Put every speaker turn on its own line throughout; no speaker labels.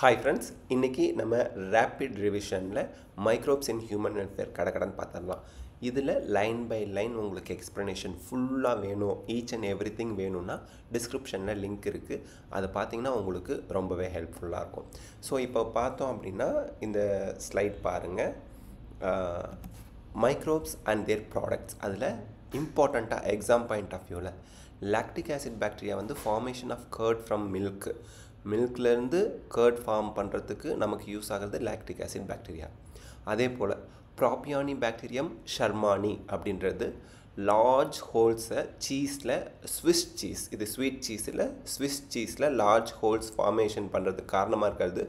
Hi friends இன்றைக்கி நம்ம rapid ரிவிஷனில் மைக்ரோப்ஸ் இன் ஹியூமன் வெல்ஃபேர் கடகடன் பார்த்துடலாம் இதில் லைன் பை லைன் உங்களுக்கு எக்ஸ்ப்ளனேஷன் ஃபுல்லாக வேணும். ஈச் அண்ட் எவ்ரி திங் வேணும்னா டிஸ்கிரிப்ஷனில் லிங்க் இருக்குது அதை பார்த்தீங்கன்னா உங்களுக்கு ரொம்பவே ஹெல்ப்ஃபுல்லாக இருக்கும். ஸோ இப்போ பார்த்தோம் அப்படின்னா இந்த ஸ்லைட் பாருங்கள் மைக்ரோப்ஸ் அண்ட் தேர் ப்ராடக்ட்ஸ் அதில் இம்பார்ட்டண்ட்டாக எக்ஸாம் பாயிண்ட் ஆஃப் வியூவில் லாக்டிக் ஆசிட் பாக்டீரியா வந்து formation of curd from milk மில்க்லேருந்து curd form பண்ணுறதுக்கு நமக்கு யூஸ் ஆகிறது லாக்டிக் ஆசிட் பாக்டீரியா. அதே போல் ப்ராப்பியானி பாக்டீரியம் ஷர்மானி அப்படின்றது லார்ஜ் ஹோல்ஸை சீஸில் ஸ்விஸ் சீஸ் இது ஸ்வீட் சீஸில் ஸ்விஸ் சீஸில் லார்ஜ் ஹோல்ஸ் ஃபார்மேஷன் பண்ணுறதுக்கு காரணமாக இருக்கிறது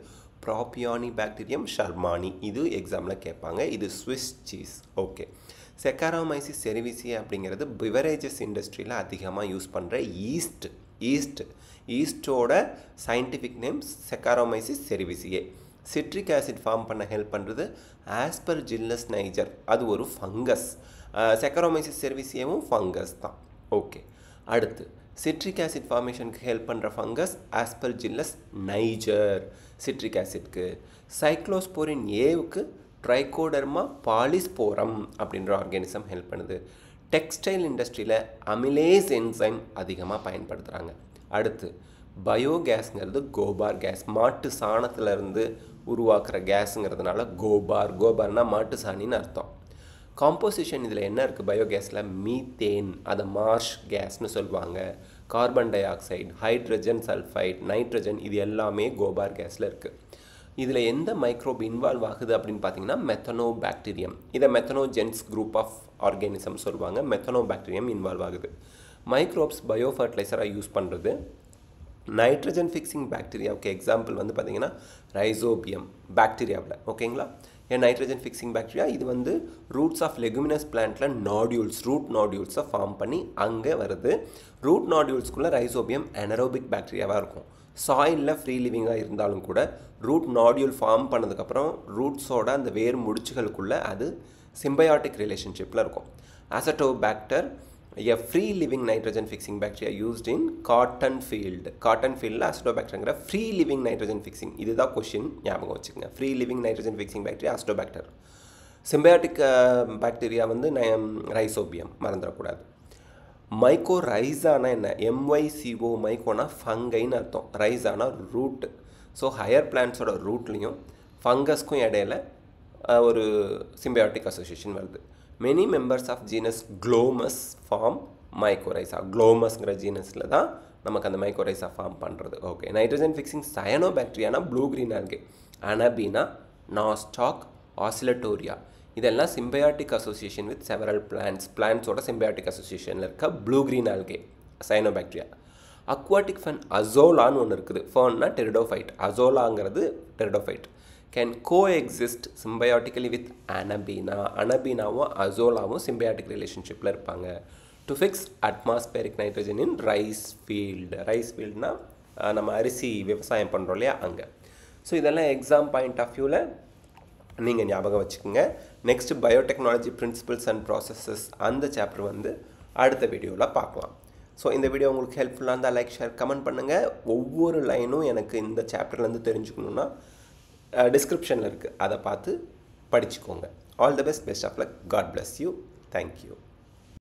ப்ராப்பியானி பாக்டீரியம் ஷர்மானி. இது எக்ஸாமில் கேட்பாங்க. இது Swiss cheese. Okay. Saccharomyces cerevisiae அப்படிங்கிறது பிவரேஜஸ் இண்டஸ்ட்ரியில் அதிகமாக யூஸ் பண்ணுற yeast yeast ஈஸ்டோட scientific name Saccharomyces cerevisiae citric acid form பண்ண ஹெல்ப் பண்ணுறது ஆஸ்பர் ஜில்லஸ் நைஜர் அது ஒரு ஃபங்கஸ் செக்கரோமைசிஸ் செர்விசியமும் ஃபங்கஸ் தான். ஓகே அடுத்து சிட்ரிக் ஆசிட் ஃபார்மேஷனுக்கு ஹெல்ப் பண்ணுற fungus Aspergillus niger citric ஆசிட்க்கு சைக்ளோஸ்போரின் ஏவுக்கு ட்ரைகோடர்மா பாலிஸ்போரம் அப்படின்ற ஆர்கானிசம் ஹெல்ப் பண்ணுது. டெக்ஸ்டைல் இண்டஸ்ட்ரியில் அமிலேஸ் என்சைம் அதிகமாக பயன்படுத்துகிறாங்க அடுத்து பயோகேஸ்ங்கிறது கோபார் கேஸ். மாட்டு சாணத்திலிருந்து உருவாக்குற கேஸுங்கிறதுனால கோபார் கோபார்னால் மாட்டு சாணின்னு அர்த்தம். காம்போசிஷன் இதில் என்ன இருக்குது பயோகேஸில்? மீத்தேன் அதை மார்ஷ் கேஸ்னு சொல்லுவாங்க. Carbon dioxide hydrogen sulphide nitrogen இது எல்லாமே கோபார் கேஸில் இருக்குது இதில் எந்த மைக்ரோப் இன்வால்வ் ஆகுது அப்படின்னு பார்த்தீங்கன்னா மெத்தனோ பாக்டீரியம் இதை மெத்தனோஜென்ஸ் குரூப் ஆஃப் ஆர்கானிசம் சொல்லுவாங்க. மெத்தனோ பாக்டீரியம் இன்வால்வ் ஆகுது மைக்ரோப்ஸ் பயோ ஃபர்டிலைசராக யூஸ் பண்ணுறது நைட்ரஜன் ஃபிக்ஸிங் பாக்டீரியாவுக்கு எக்ஸாம்பிள் வந்து பார்த்தீங்கன்னா ரைசோபியம் பாக்டீரியாவில் ஓகேங்களா ஏன் நைட்ரஜன் ஃபிக்ஸிங் பாக்டீரியா இது வந்து ரூட்ஸ் ஆஃப் லெகுமினஸ் பிளான்ட்டில் நாடியூல்ஸ் ரூட் நாடியூல்ஸை ஃபார்ம் பண்ணி அங்கே வருது. ரூட் நாடியூல்ஸ்குள்ளே ரைசோபியம் அனரோபிக் பாக்டீரியாவாக இருக்கும். சாயிலில் ஃப்ரீ லிவிங்காக இருந்தாலும் கூட ரூட் நாடியூல் ஃபார்ம் பண்ணதுக்கப்புறம் ரூட்ஸோட அந்த வேர் முடிச்சுகளுக்குள்ளே அது சிம்பயாட்டிக் ரிலேஷன்ஷிப்பில் இருக்கும். Azotobacter a free living nitrogen fixing bacteria used in cotton field cotton ஃபீல்டில் அஸ்டோபாக்டருங்கிற ஃப்ரீ லிவிங் நைட்ரஜன் ஃபிக்ஸிங் இதுதான் கொஷின் ஞாபகம் வச்சுக்கோங்க. Free living nitrogen fixing bacteria azotobacter symbiotic bacteria வந்து ரைசோபியம் மறந்துடக்கூடாது. மைக்கோ ரைஸானா என்ன எம்ஒய்சிஓ மைக்கோனா ஃபங்கைன்னு அர்த்தம். ரைஸானா ரூட்டு ஸோ ஹையர் பிளான்ஸோட ரூட்லேயும் ஃபங்கஸ்க்கும் இடையில ஒரு சிம்பயாட்டிக் அசோசியேஷன் வருது. Many members of genus Glomus form mycorrhiza க்ளோமஸ்ங்கிற ஜீனஸில் தான் நமக்கு அந்த மைக்கோரைசா ஃபார்ம் பண்ணுறது ஓகே நைட்ரஜன் ஃபிக்ஸிங் சயனோ பாக்டீரியானா ப்ளூ க்ரீனாக இருக்குது அனபீனா நாஸ்டாக் ஆசிலட்டோரியா இதெல்லாம் symbiotic association with several plants பிளான்ஸோட symbiotic அசோசியேஷனில் இருக்க blue green algae cyanobacteria aquatic fern அசோலான்னு ஒன்று இருக்குது. ஃபர்ன்னா pteridophyte அசோலாங்கிறது pteridophyte can coexist symbiotically with Anabaena அனபீனாவும் அசோலாவும் சிம்பயாட்டிக் ரிலேஷன்ஷிப்பில் இருப்பாங்க to fix atmospheric nitrogen in rice field rice ஃபீல்டுனால் நம்ம அரிசி விவசாயம் பண்ணுறோம் இல்லையா? அங்கே. ஸோ இதெல்லாம் எக்ஸாம் பாயிண்ட் ஆஃப் வியூவில் நீங்கள் ஞாபகம் வச்சுக்கோங்க. Next biotechnology principles and processes அந்த சாப்டர் வந்து அடுத்த வீடியோவில் பார்க்கலாம். ஸோ இந்த வீடியோ உங்களுக்கு ஹெல்ப்ஃபுல்லாக இருந்தால் லைக் ஷேர் கமெண்ட் பண்ணுங்கள் ஒவ்வொரு லைனும் எனக்கு இந்த சாப்டர்லேருந்து தெரிஞ்சுக்கணுன்னா டிஸ்கிரிப்ஷனில் இருக்குது அதை பார்த்து படிச்சுக்கோங்க. All the best best of luck God bless you thank you